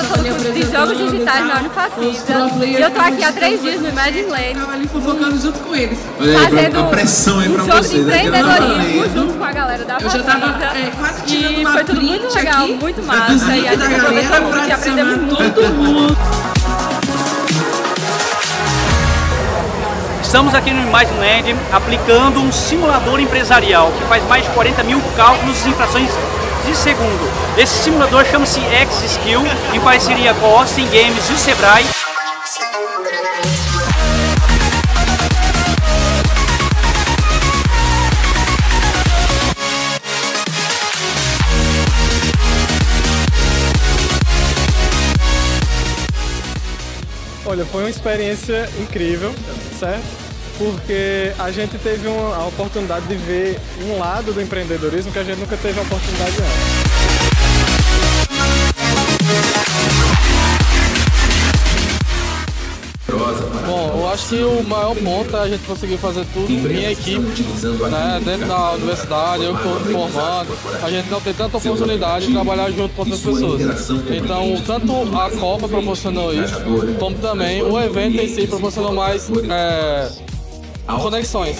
de jogos digitais na Unifacisa. E eu tô aqui há três dias no Imagine Land. Tava ali fofocando junto com eles. Olha aí, Fazendo a pressão aí um pra jogo de empreendedorismo junto com a galera da Eu já tava Facisa. é, quase tirando uma foi tudo muito legal, aqui, muito massa. E a gente aproveitou muito e aprendemos muito. Estamos aqui no Imagine Land aplicando um simulador empresarial que faz mais de 40 mil cálculos em frações de segundo. Esse simulador chama-se X-Skill, em parceria com Austin Games e o Sebrae. Olha, foi uma experiência incrível, certo? Porque a gente teve uma, a oportunidade de ver um lado do empreendedorismo que a gente nunca teve a oportunidade antes. Bom, eu acho que o maior ponto é a gente conseguir fazer tudo. Em equipe, né, dentro da universidade, eu estou formando, a gente não tem tanta oportunidade de trabalhar junto com outras pessoas. Então, tanto a Copa proporcionou isso, como também o evento em si proporcionou mais é, Conexões.